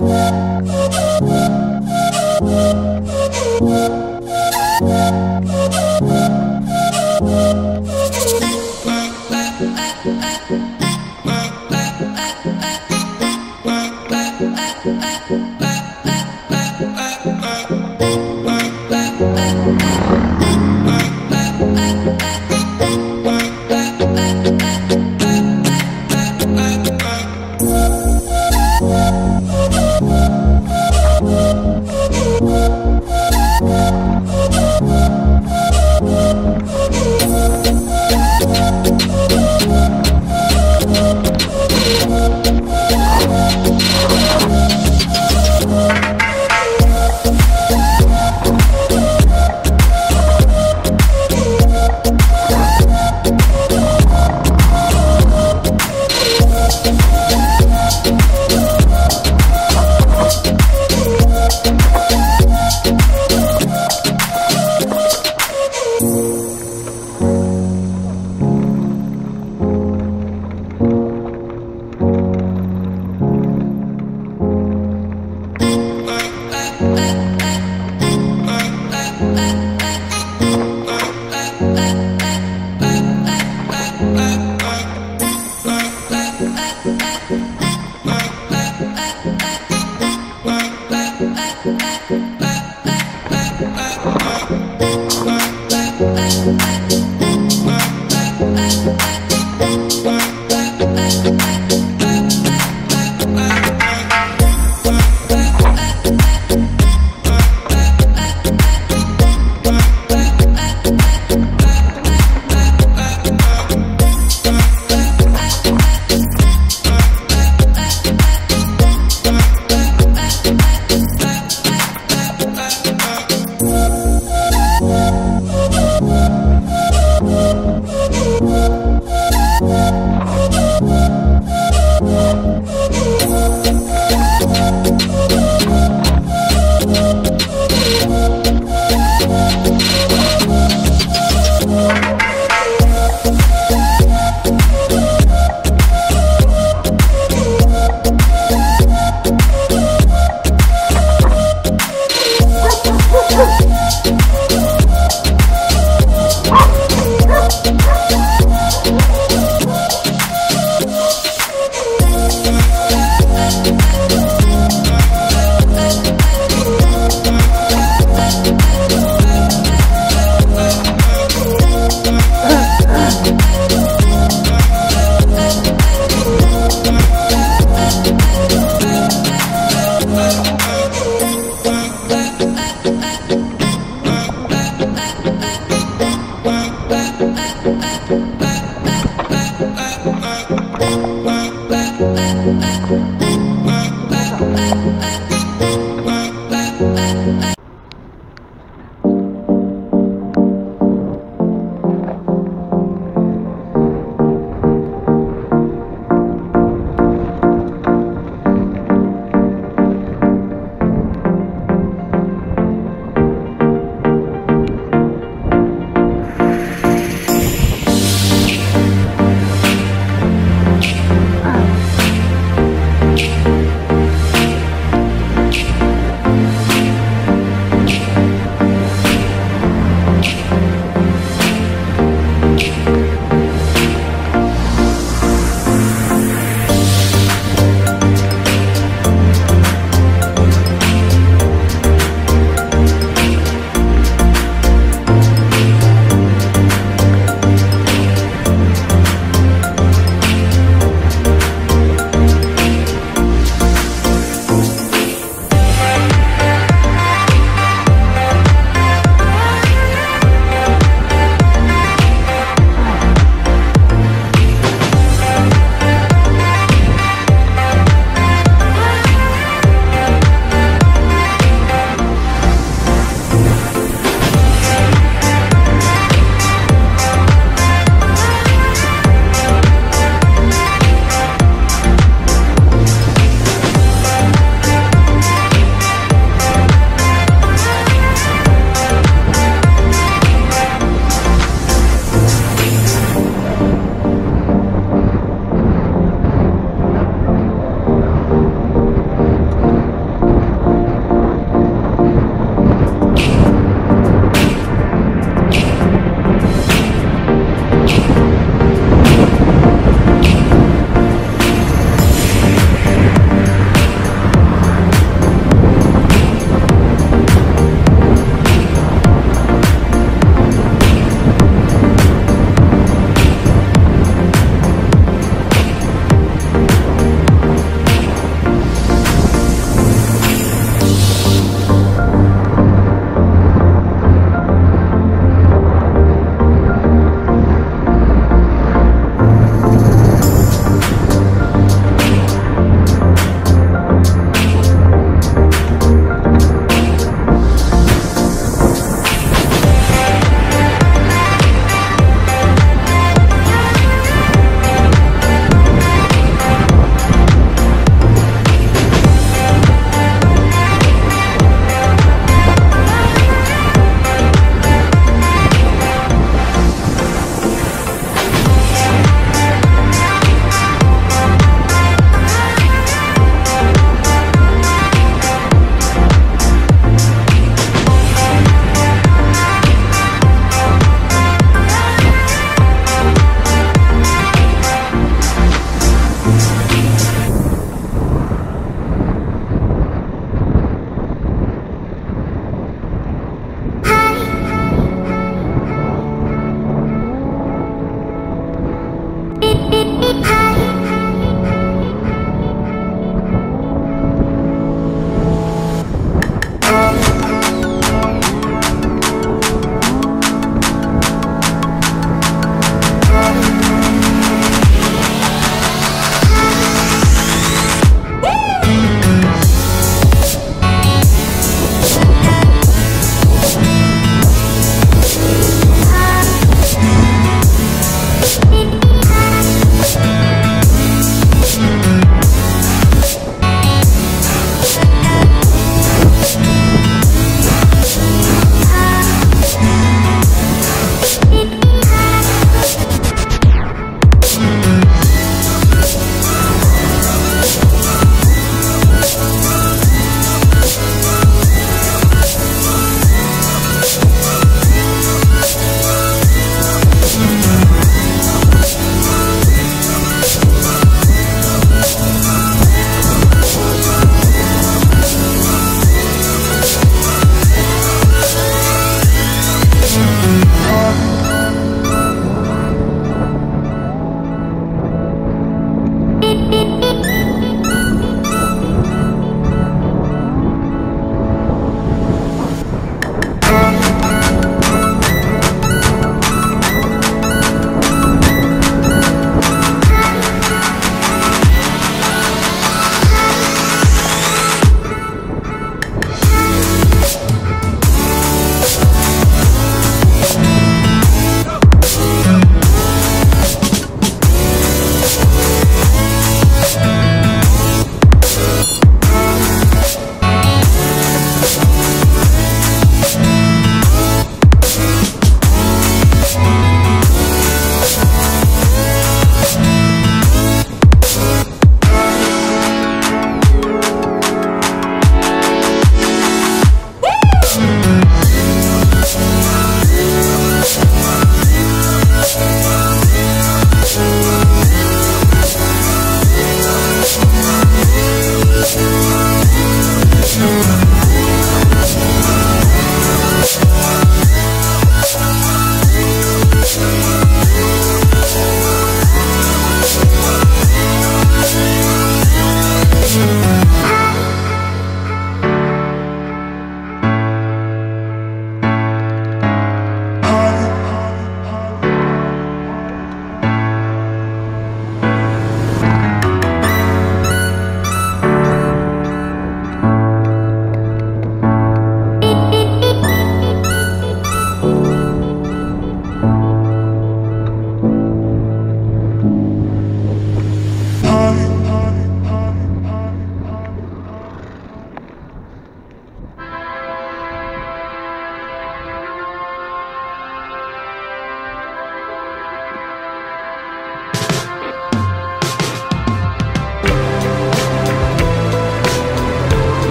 Oh, Woo!